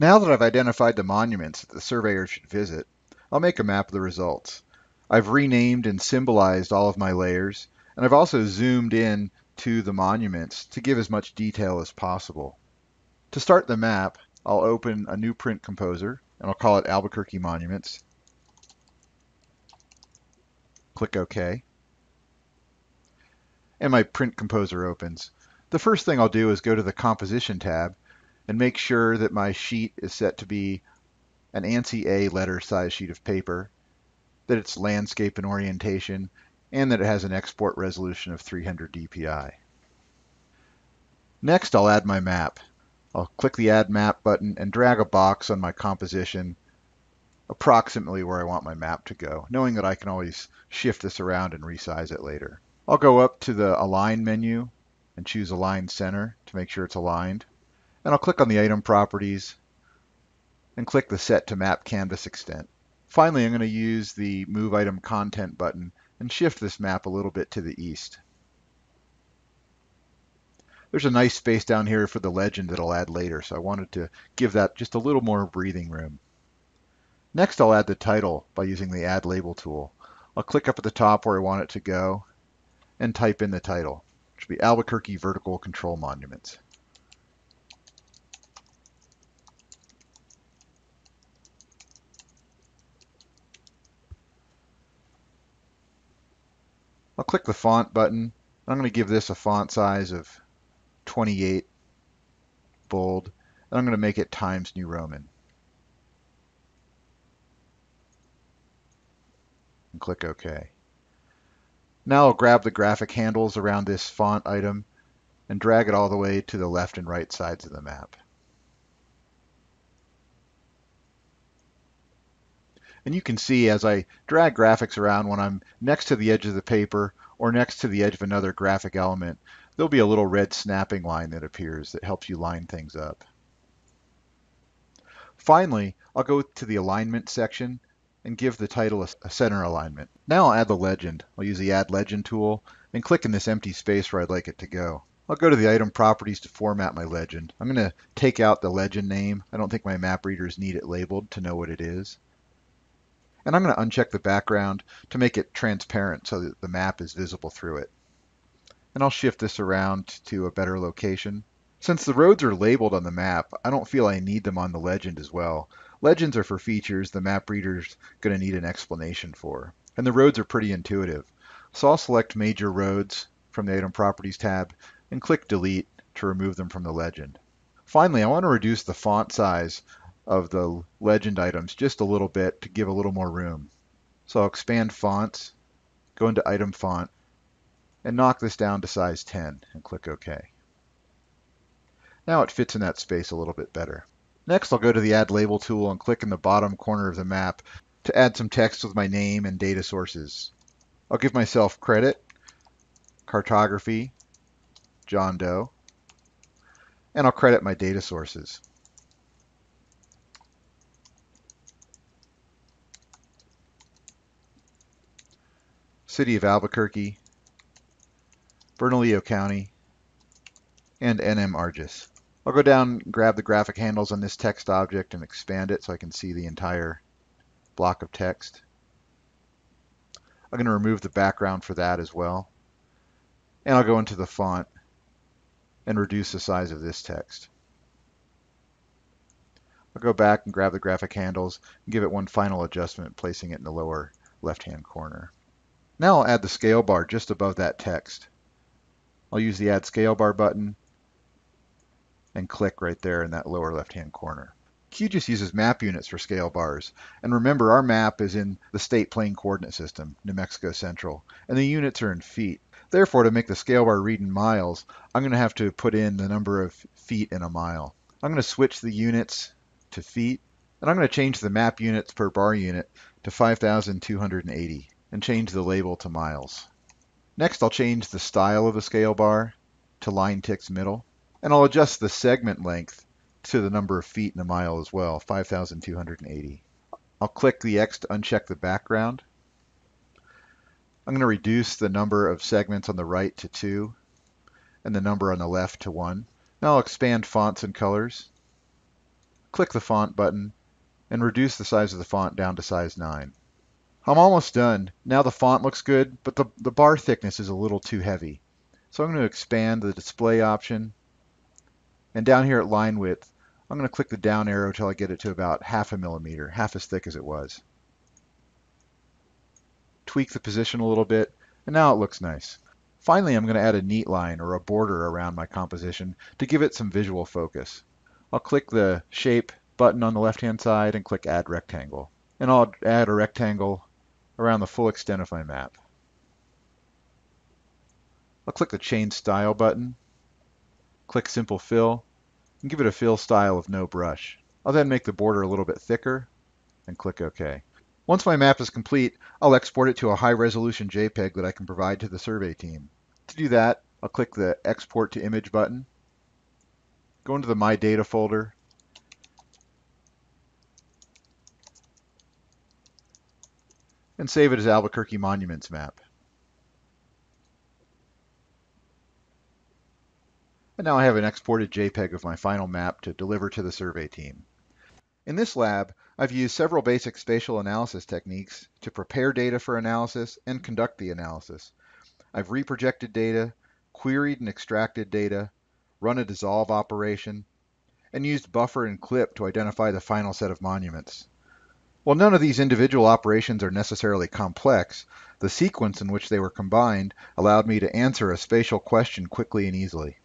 Now that I've identified the monuments that the surveyor should visit, I'll make a map of the results. I've renamed and symbolized all of my layers, and I've also zoomed in to the monuments to give as much detail as possible. To start the map, I'll open a new print composer, and I'll call it Albuquerque Monuments. Click OK. And my print composer opens. The first thing I'll do is go to the Composition tab and make sure that my sheet is set to be an ANSI A letter size sheet of paper, that it's landscape and orientation, and that it has an export resolution of 300 dpi. Next, I'll add my map. I'll click the Add Map button and drag a box on my composition approximately where I want my map to go, knowing that I can always shift this around and resize it later. I'll go up to the Align menu and choose Align Center to make sure it's aligned. And I'll click on the item properties and click the Set to Map Canvas extent. Finally, I'm going to use the Move Item Content button and shift this map a little bit to the east. There's a nice space down here for the legend that I'll add later, so I wanted to give that just a little more breathing room. Next, I'll add the title by using the Add Label tool. I'll click up at the top where I want it to go and type in the title, which will be Albuquerque Vertical Control Monuments. I'll click the font button. I'm going to give this a font size of 28 bold, and I'm going to make it Times New Roman. And click OK. Now I'll grab the graphic handles around this font item and drag it all the way to the left and right sides of the map. And you can see as I drag graphics around when I'm next to the edge of the paper or next to the edge of another graphic element, there'll be a little red snapping line that appears that helps you line things up. Finally, I'll go to the alignment section and give the title a center alignment. Now I'll add the legend. I'll use the Add Legend tool and click in this empty space where I'd like it to go. I'll go to the item properties to format my legend. I'm going to take out the legend name. I don't think my map readers need it labeled to know what it is. And I'm going to uncheck the background to make it transparent so that the map is visible through it. And I'll shift this around to a better location. Since the roads are labeled on the map, I don't feel I need them on the legend as well. Legends are for features the map reader's going to need an explanation for. And the roads are pretty intuitive. So I'll select major roads from the item properties tab and click delete to remove them from the legend. Finally, I want to reduce the font size of the legend items just a little bit to give a little more room. So I'll expand fonts, go into item font, and knock this down to size 10 and click OK. Now it fits in that space a little bit better. Next, I'll go to the Add Label tool and click in the bottom corner of the map to add some text with my name and data sources. I'll give myself credit, cartography, John Doe, and I'll credit my data sources. City of Albuquerque, Bernalillo County, and NM RGIS. I'll go down grab the graphic handles on this text object and expand it so I can see the entire block of text. I'm going to remove the background for that as well. And I'll go into the font and reduce the size of this text. I'll go back and grab the graphic handles and give it one final adjustment, placing it in the lower left-hand corner. Now I'll add the scale bar just above that text. I'll use the Add Scale Bar button and click right there in that lower left-hand corner. QGIS uses map units for scale bars. And remember, our map is in the state plane coordinate system, New Mexico Central, and the units are in feet. Therefore, to make the scale bar read in miles, I'm going to have to put in the number of feet in a mile. I'm going to switch the units to feet, and I'm going to change the map units per bar unit to 5,280 and change the label to miles. Next, I'll change the style of the scale bar to line ticks middle, and I'll adjust the segment length to the number of feet in a mile as well, 5,280. I'll click the X to uncheck the background. I'm going to reduce the number of segments on the right to 2 and the number on the left to 1. Now I'll expand fonts and colors. click the font button, and reduce the size of the font down to size 9. I'm almost done. Now the font looks good, but the, the bar thickness is a little too heavy. So I'm going to expand the display option. And down here at line width, I'm going to click the down arrow till I get it to about half a millimeter, half as thick as it was. Tweak the position a little bit, and now it looks nice. Finally, I'm going to add a neat line or a border around my composition to give it some visual focus. I'll click the Shape button on the left-hand side and click Add Rectangle. And I'll add a rectangle around the full extent of my map. I'll click the Change Style button, click Simple Fill, and give it a fill style of no brush. I'll then make the border a little bit thicker and click OK. Once my map is complete, I'll export it to a high-resolution JPEG that I can provide to the survey team. To do that, I'll click the Export to Image button, go into the My Data folder, and save it as Albuquerque Monuments Map. And now I have an exported JPEG of my final map to deliver to the survey team. In this lab, I've used several basic spatial analysis techniques to prepare data for analysis and conduct the analysis. I've reprojected data, queried and extracted data, run a dissolve operation, and used buffer and clip to identify the final set of monuments. While none of these individual operations are necessarily complex, the sequence in which they were combined allowed me to answer a spatial question quickly and easily.